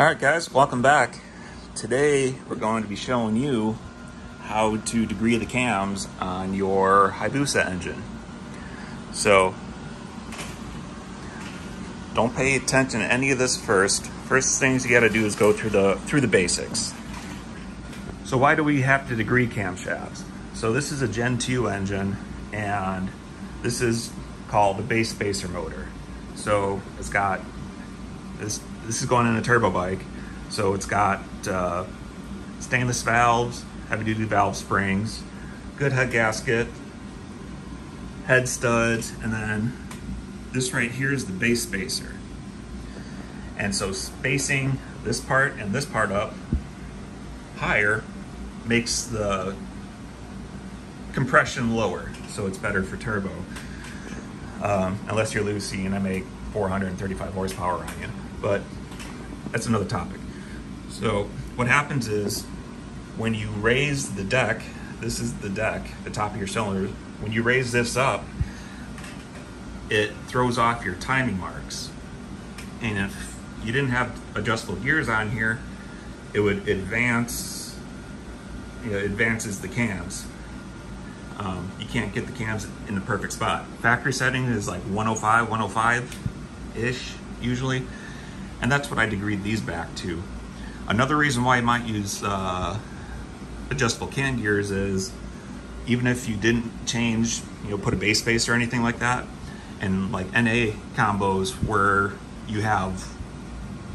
All right, guys, welcome back. Today we're going to be showing you how to degree the cams on your Hayabusa engine. So, don't pay attention to any of this first. First things you got to do is go through the through the basics. So why do we have to degree camshafts? So this is a Gen 2 engine, and this is called the base spacer motor. So it's got this this is going in a turbo bike, so it's got uh, stainless valves, heavy duty valve springs, good head gasket, head studs, and then this right here is the base spacer. And so spacing this part and this part up higher makes the compression lower, so it's better for turbo. Um, unless you're Lucy and I make 435 horsepower on you, but that's another topic. So what happens is when you raise the deck, this is the deck, the top of your cylinder, when you raise this up, it throws off your timing marks. And if you didn't have adjustable gears on here, it would advance, you know, advances the cams. Um, you can't get the cams in the perfect spot. Factory setting is like 105, 105-ish usually. And that's what I degreed these back to. Another reason why I might use uh, adjustable cam gears is even if you didn't change, you know, put a base space or anything like that, and like NA combos where you have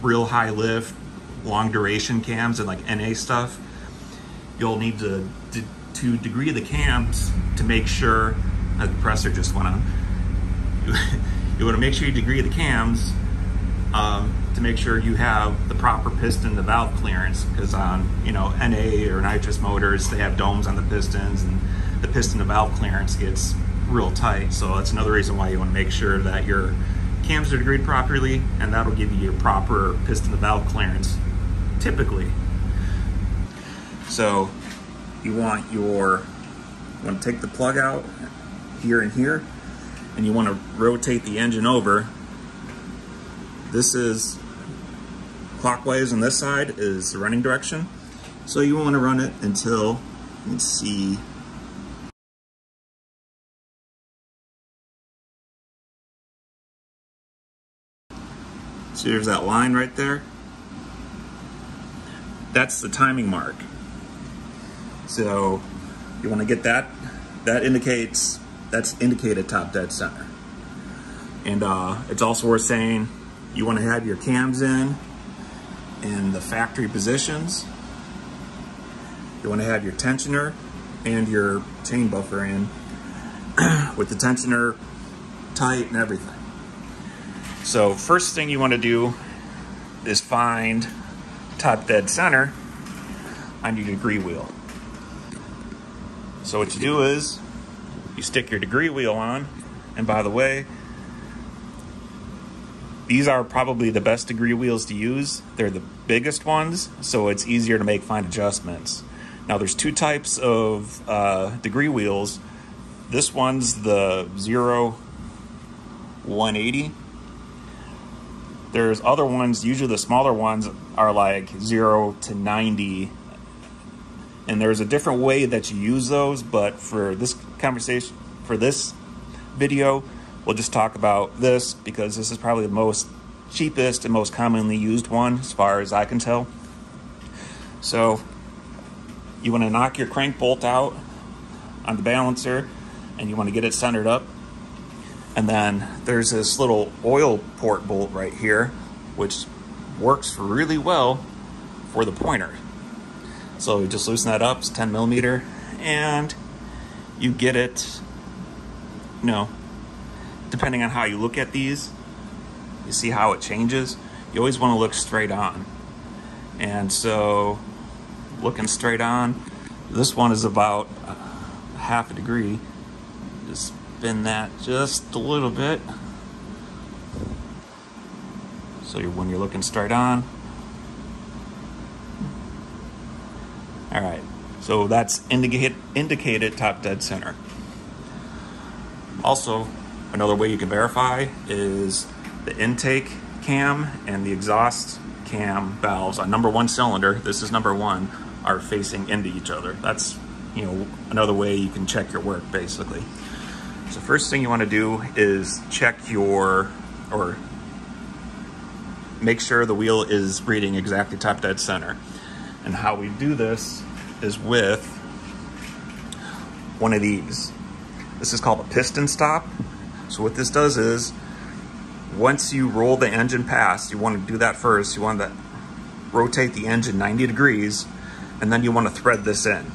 real high lift, long duration cams and like NA stuff, you'll need to, to, to degree the cams to make sure, the compressor just went on, you want to make sure you degree the cams um, to make sure you have the proper piston to valve clearance because on um, you know NA or nitrous motors they have domes on the pistons and the piston to valve clearance gets real tight. So that's another reason why you want to make sure that your cams are degreed properly and that'll give you your proper piston to valve clearance typically. So you want your you want to take the plug out here and here and you want to rotate the engine over. This is clockwise on this side is the running direction. So you want to run it until, let's see, See, there's that line right there. That's the timing mark. So you want to get that. That indicates, that's indicated top dead center. And uh, it's also worth saying you want to have your cams in in the factory positions. You want to have your tensioner and your chain buffer in with the tensioner tight and everything. So first thing you want to do is find top dead center on your degree wheel. So what you do is you stick your degree wheel on and by the way these are probably the best degree wheels to use. They're the biggest ones, so it's easier to make fine adjustments. Now there's two types of uh, degree wheels. This one's the 0 180. There's other ones, usually the smaller ones are like 0 to 90. And there's a different way that you use those, but for this conversation, for this video, We'll just talk about this because this is probably the most cheapest and most commonly used one as far as I can tell. So you want to knock your crank bolt out on the balancer and you want to get it centered up. And then there's this little oil port bolt right here, which works really well for the pointer. So you just loosen that up, it's 10 millimeter, and you get it, you know, depending on how you look at these, you see how it changes. You always want to look straight on. And so looking straight on, this one is about uh, half a degree. Just spin that just a little bit. So you're, when you're looking straight on. All right, so that's indicate, indicated top dead center. Also, Another way you can verify is the intake cam and the exhaust cam valves on number one cylinder, this is number one, are facing into each other. That's, you know, another way you can check your work basically. So first thing you wanna do is check your, or make sure the wheel is reading exactly top dead center. And how we do this is with one of these. This is called a piston stop. So what this does is, once you roll the engine past, you want to do that first. You want to rotate the engine 90 degrees, and then you want to thread this in.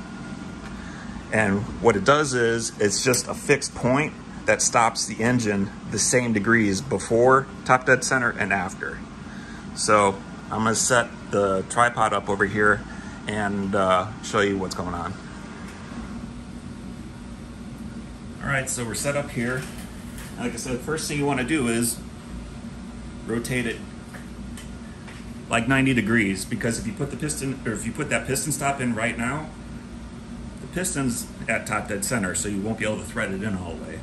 And what it does is, it's just a fixed point that stops the engine the same degrees before top dead center and after. So I'm gonna set the tripod up over here and uh, show you what's going on. All right, so we're set up here. Like I said, first thing you wanna do is rotate it like 90 degrees because if you put the piston, or if you put that piston stop in right now, the piston's at top dead center, so you won't be able to thread it in all the way.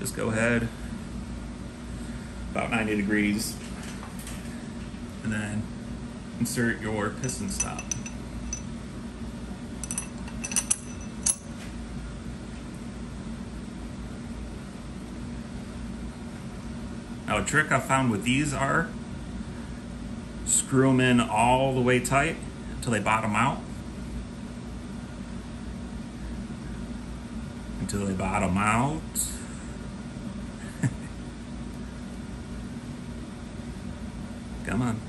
Just go ahead, about 90 degrees, and then insert your piston stop. A trick I found with these are screw them in all the way tight until they bottom out. Until they bottom out. Come on.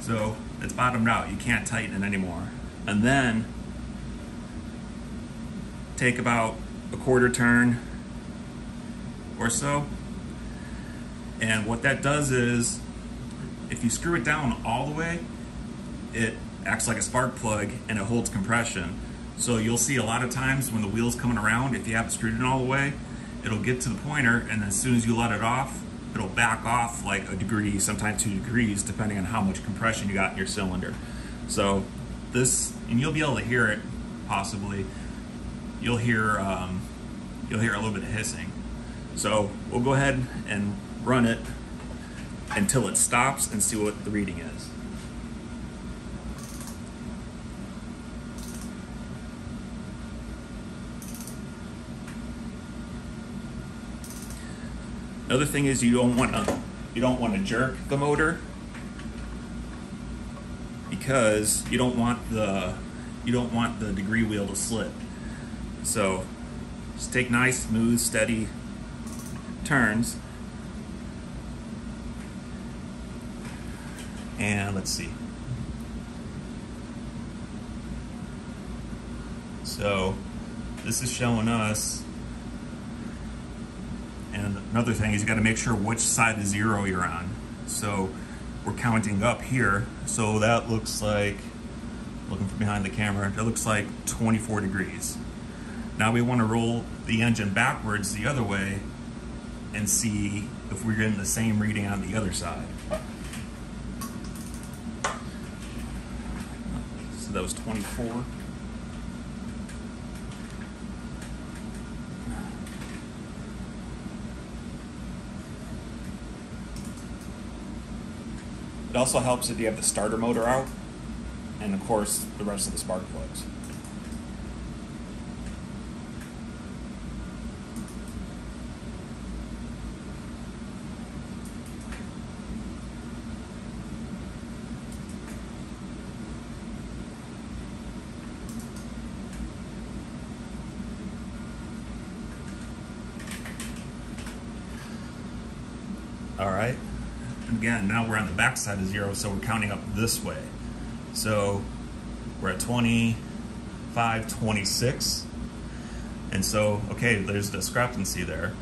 So it's bottomed out. You can't tighten it anymore. And then take about a quarter turn or so. And what that does is, if you screw it down all the way, it acts like a spark plug and it holds compression. So you'll see a lot of times when the wheel's coming around, if you haven't screwed it all the way, it'll get to the pointer and as soon as you let it off, it'll back off like a degree, sometimes two degrees, depending on how much compression you got in your cylinder. So this, and you'll be able to hear it possibly. You'll hear, um, you'll hear a little bit of hissing. So we'll go ahead and run it until it stops and see what the reading is. Another thing is you don't want to you don't want to jerk the motor because you don't want the you don't want the degree wheel to slip. So just take nice, smooth, steady turns. And let's see. So this is showing us and another thing is you got to make sure which side of zero you're on. So we're counting up here. So that looks like, looking from behind the camera, it looks like 24 degrees. Now we want to roll the engine backwards the other way and see if we're getting the same reading on the other side. So that was 24. It also helps if you have the starter motor out and of course the rest of the spark plugs. All right. Again, now we're on the back side of zero, so we're counting up this way. So we're at 25, 26. And so, okay, there's discrepancy there.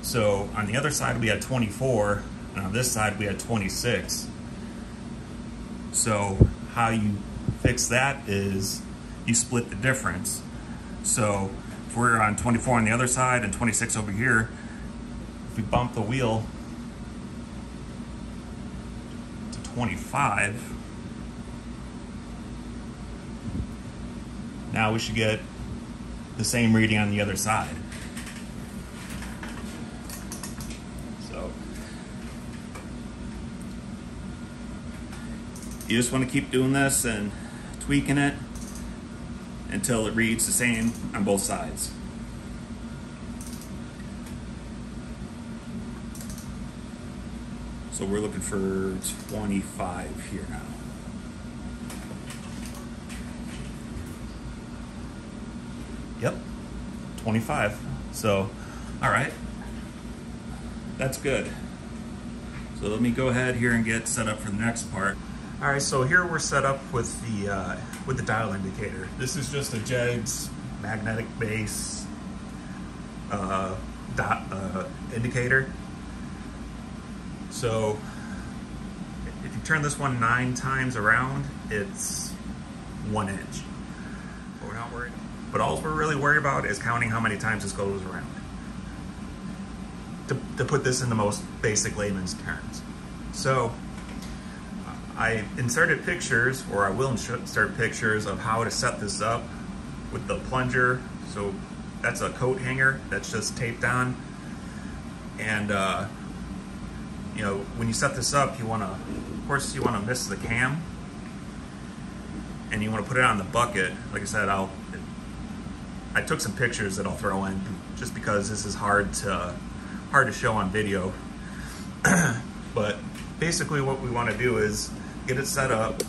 So on the other side, we had 24, and on this side, we had 26. So how you fix that is you split the difference. So if we're on 24 on the other side and 26 over here, if we bump the wheel 25. Now we should get the same reading on the other side. So you just want to keep doing this and tweaking it until it reads the same on both sides. So we're looking for 25 here now. Yep, 25. So, all right, that's good. So let me go ahead here and get set up for the next part. All right, so here we're set up with the uh, with the dial indicator. This is just a JEGS magnetic base uh, dot, uh, indicator. So if you turn this one nine times around, it's one inch. But we're not worried. But all we're really worried about is counting how many times this goes around. To, to put this in the most basic layman's terms. So I inserted pictures, or I will insert pictures of how to set this up with the plunger. So that's a coat hanger that's just taped on. And uh, you know, when you set this up, you want to, of course, you want to miss the cam, and you want to put it on the bucket. Like I said, I'll, I took some pictures that I'll throw in, just because this is hard to, hard to show on video. but basically, what we want to do is get it set up.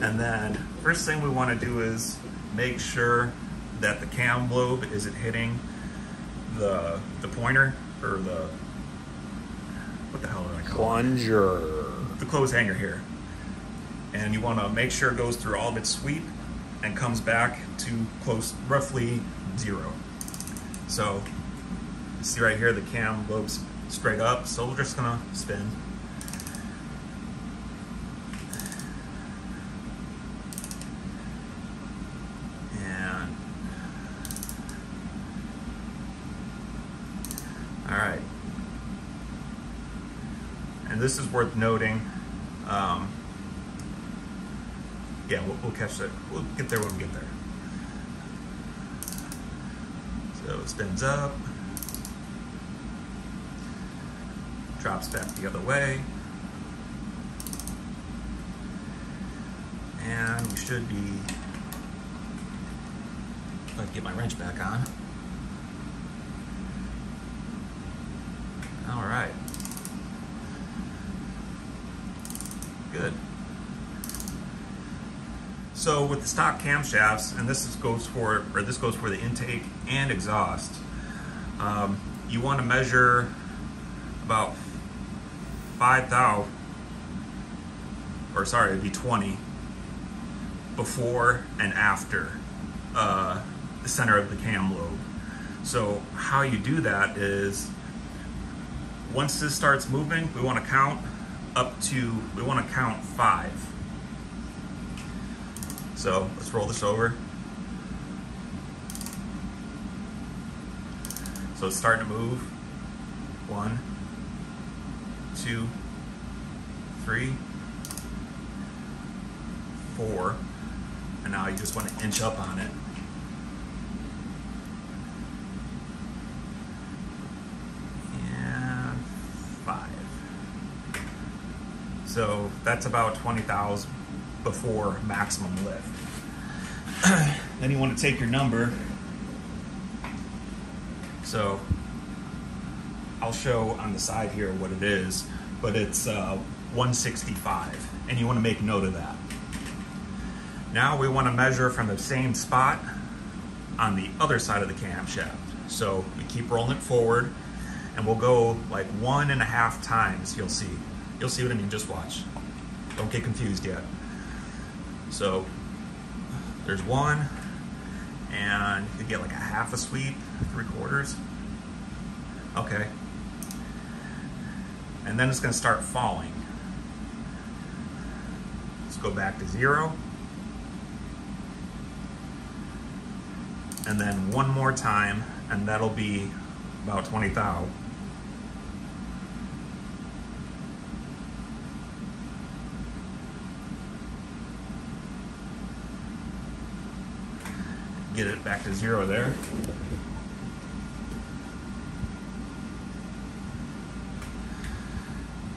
And then first thing we want to do is make sure that the cam lobe isn't hitting the, the pointer or the, the hell did I call Plunger. it? The clothes hanger here. And you want to make sure it goes through all of its sweep and comes back to close, roughly zero. So you see right here, the cam lobe's straight up. So we're just gonna spin. And all right. And this is worth noting. Um, yeah, we'll, we'll catch that. We'll get there when we get there. So it spins up, drops back the other way, and we should be. Can get my wrench back on. All right. Good. So with the stock camshafts, and this is, goes for, or this goes for the intake and exhaust, um, you want to measure about five thou, or sorry, it'd be 20, before and after uh, the center of the cam lobe. So how you do that is, once this starts moving, we want to count up to, we want to count five. So let's roll this over. So it's starting to move. One, two, three, four. And now you just want to inch up on it. And five. So that's about 20,000 before maximum lift. then you want to take your number. So I'll show on the side here what it is, but it's uh, 165, and you want to make note of that. Now we want to measure from the same spot on the other side of the camshaft. So we keep rolling it forward, and we'll go like one and a half times, you'll see. You'll see what I mean, just watch. Don't get confused yet. So there's one, and you get like a half a sweep, three quarters. Okay. And then it's gonna start falling. Let's go back to zero. And then one more time, and that'll be about 20 thou. Get it back to zero there.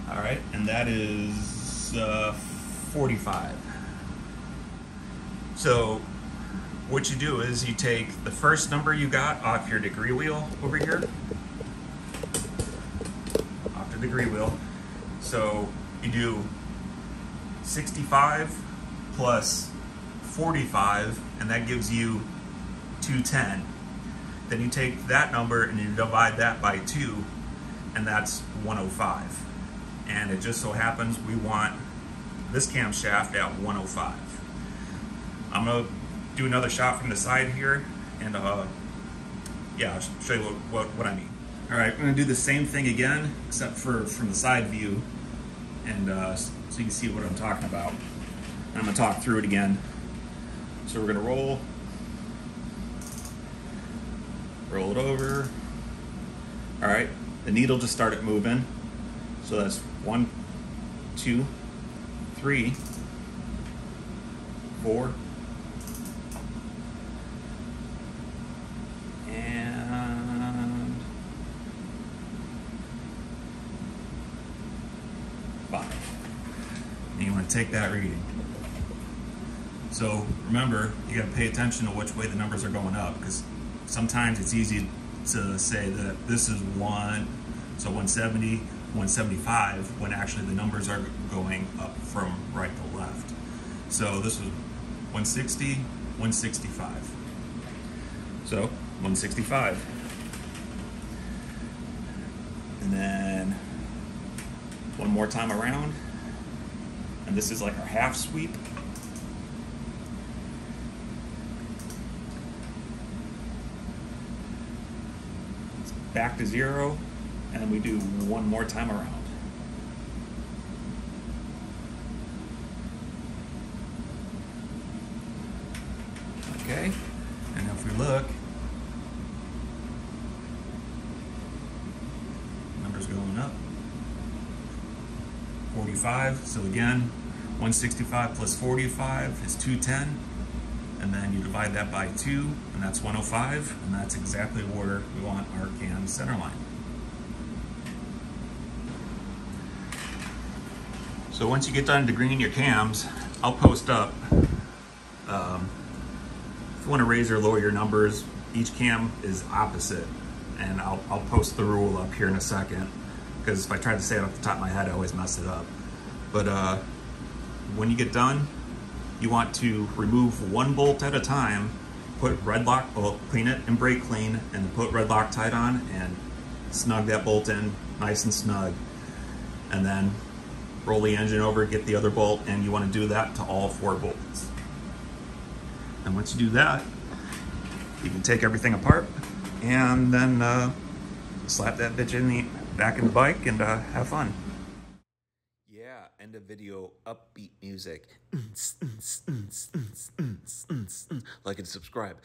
All right, and that is uh, 45. So what you do is you take the first number you got off your degree wheel over here, off the degree wheel. So you do 65 plus 45, and that gives you 210. Then you take that number and you divide that by 2, and that's 105. And it just so happens we want this camshaft at 105. I'm going to do another shot from the side here, and uh, yeah, I'll show you what, what, what I mean. All right, I'm to do the same thing again, except for from the side view, and uh, so you can see what I'm talking about. I'm going to talk through it again. So we're to roll roll it over. All right, the needle just started moving. So that's one, two, three, four, and five. And you want to take that reading. So remember, you got to pay attention to which way the numbers are going up because sometimes it's easy to say that this is one, so 170, 175, when actually the numbers are going up from right to left. So this is 160, 165. So 165. And then one more time around. And this is like our half sweep. Back to zero, and then we do one more time around. Okay, and if we look, numbers going up. 45, so again, 165 plus 45 is 210 and then you divide that by two, and that's 105, and that's exactly where we want our cam center line. So once you get done degreeing your cams, I'll post up. Um, if you want to raise or lower your numbers, each cam is opposite, and I'll, I'll post the rule up here in a second, because if I try to say it off the top of my head, I always mess it up. But uh, when you get done, you want to remove one bolt at a time, put red lock, clean it and brake clean, and put red Loctite on and snug that bolt in nice and snug. And then roll the engine over, get the other bolt, and you want to do that to all four bolts. And once you do that, you can take everything apart and then uh, slap that bitch in the back in the bike and uh, have fun end of video upbeat music. like and subscribe.